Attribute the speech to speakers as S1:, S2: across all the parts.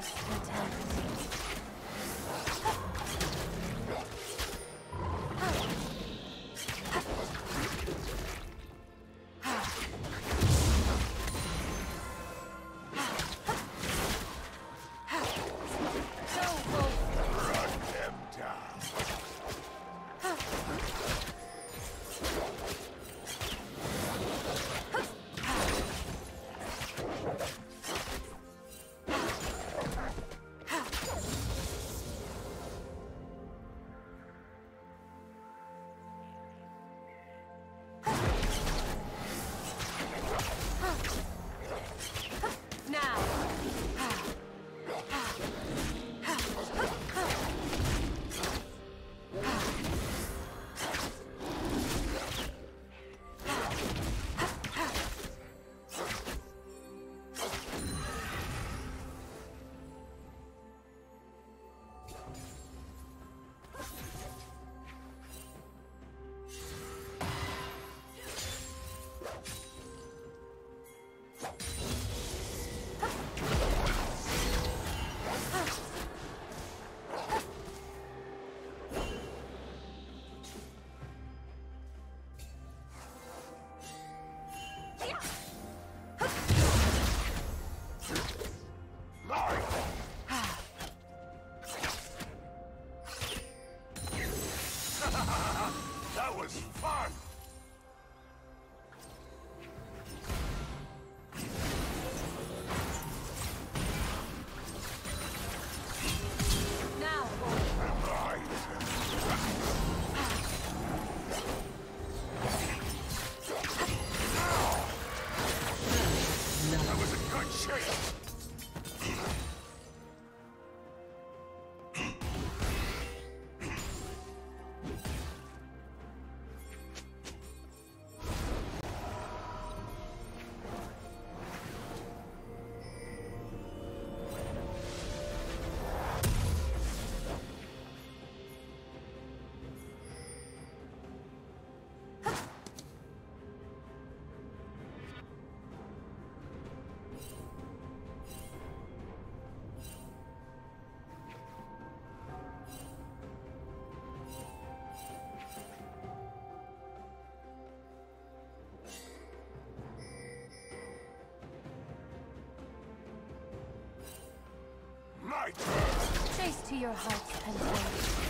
S1: heart's
S2: My turn!
S1: Chase to your heart's content.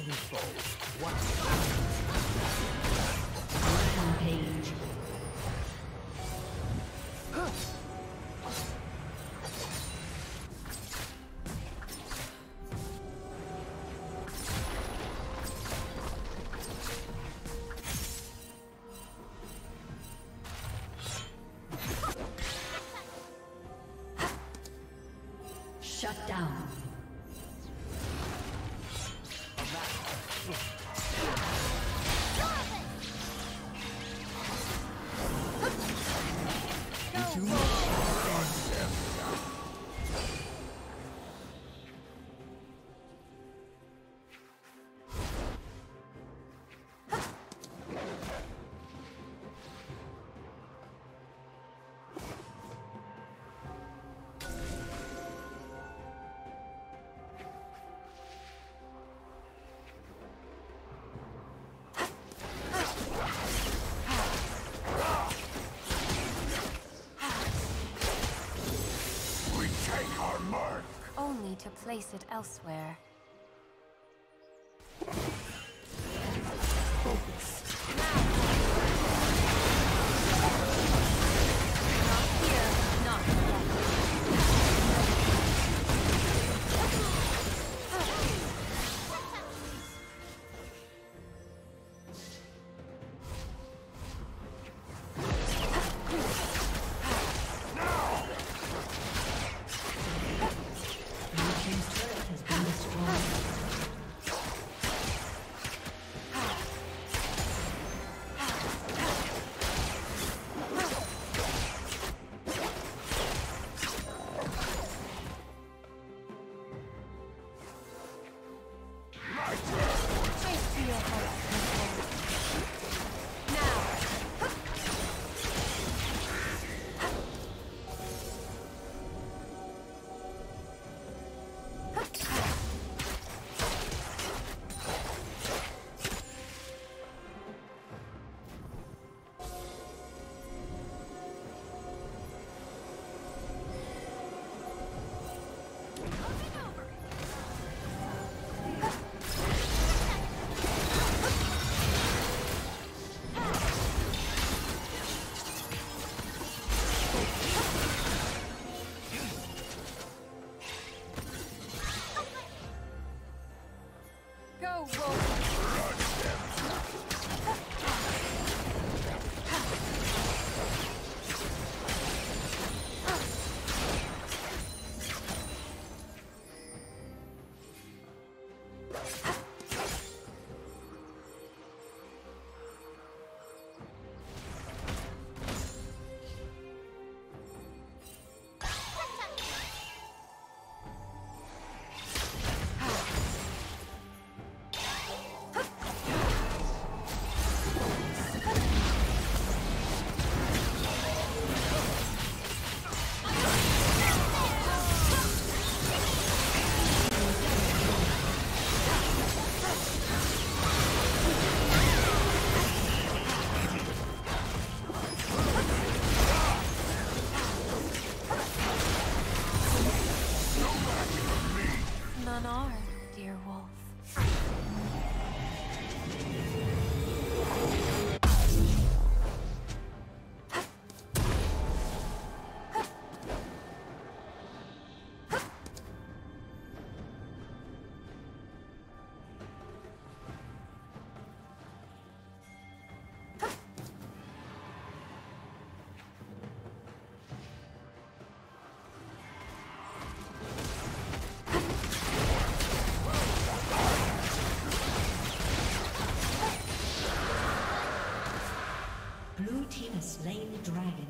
S3: Shut
S1: place it elsewhere.
S3: has slain the dragon.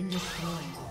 S3: been destroyed.